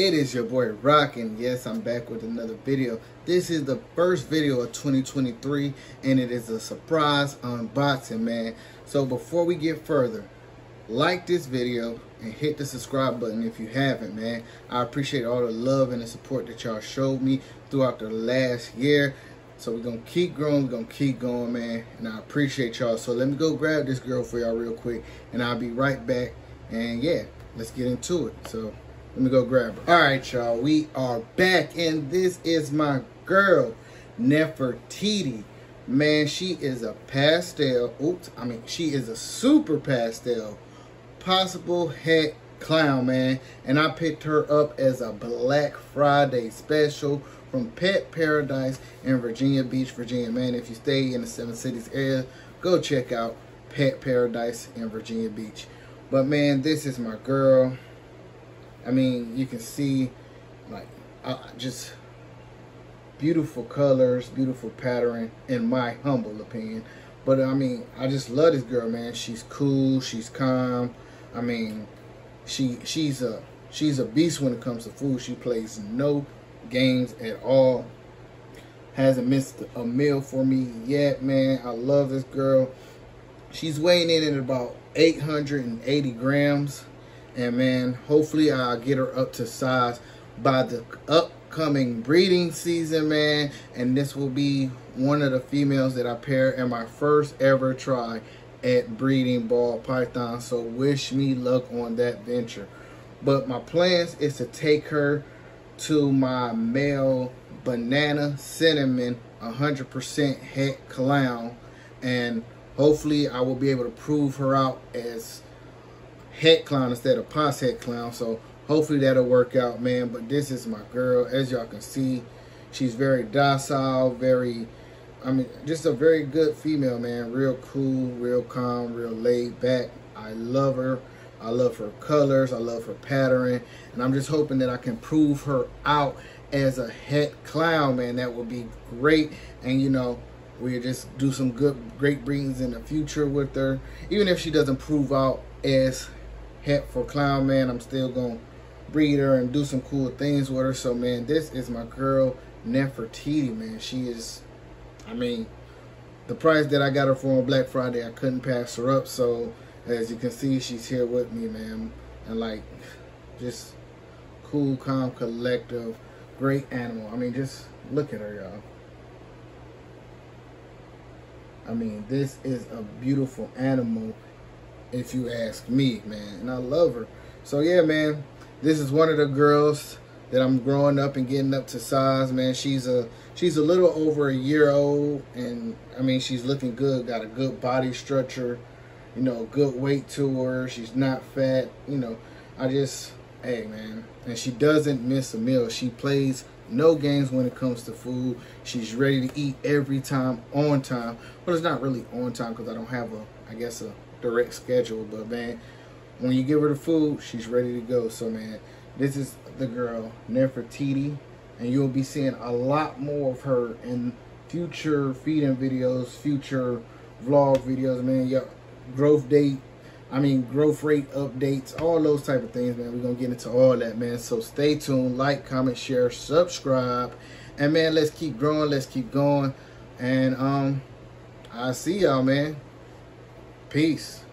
It is your boy Rockin. Yes, I'm back with another video. This is the first video of 2023 and it is a surprise unboxing, man. So before we get further, like this video and hit the subscribe button if you haven't, man. I appreciate all the love and the support that y'all showed me throughout the last year. So we're gonna keep growing, we're gonna keep going, man. And I appreciate y'all. So let me go grab this girl for y'all real quick and I'll be right back. And yeah, let's get into it. So let me go grab her. All right, y'all, we are back, and this is my girl, Nefertiti. Man, she is a pastel. Oops, I mean, she is a super pastel, possible het clown, man. And I picked her up as a Black Friday special from Pet Paradise in Virginia Beach, Virginia. Man, if you stay in the Seven Cities area, go check out Pet Paradise in Virginia Beach. But man, this is my girl. I mean, you can see like uh, just beautiful colors, beautiful pattern, in my humble opinion. But I mean, I just love this girl, man. She's cool, she's calm. I mean, she she's a she's a beast when it comes to food. She plays no games at all. Hasn't missed a meal for me yet, man. I love this girl. She's weighing in at about 880 grams and man hopefully i'll get her up to size by the upcoming breeding season man. And this will be one of the females that i pair in my first ever try at breeding ball python. So wish me luck on that venture. But my plans is to take her to my male banana cinnamon 100% het clown. And hopefully i will be able to prove her out as het clown instead of pos het clown. So hopefully that'll work out, man. But this is my girl. As y'all can see, she's very docile, very, I mean, just a very good female, man. Real cool, real calm, real laid back. I love her. I love her colors. I love her pattern. And I'm just hoping that I can prove her out as a het clown, man. That would be great. And, you know, we just do some good, great breedings in the future with her. Even if she doesn't prove out as het for clown man. I'm still gonna breed her and do some cool things with her. So man this is my girl nefertiti man. She is i mean the price that i got her for on black friday i couldn't pass her up. So as you can see she's here with me man and like just cool calm collective great animal. I mean just look at her y'all. I mean, this is a beautiful animal if you ask me, man. And I love her. So yeah, man, this is one of the girls that I'm growing up and getting up to size, man. She's a she's a little over a year old and I mean she's looking good, got a good body structure, you know, good weight to her. She's not fat, you know. I just hey man. And she doesn't miss a meal. She plays no games when it comes to food. She's ready to eat every time on time. But it's not really on time because I don't have a I guess a direct schedule. But man, when you give her the food, she's ready to go. So man, this is the girl Nefertiti, and you'll be seeing a lot more of her in future feeding videos, future vlog videos. Man, yeah, growth date. I mean, growth rate updates, all those type of things, man. We're to get into all that, man. So stay tuned, like, comment, share, subscribe. And, man, let's keep growing. Let's keep going. And, um, i see y'all, man. Peace.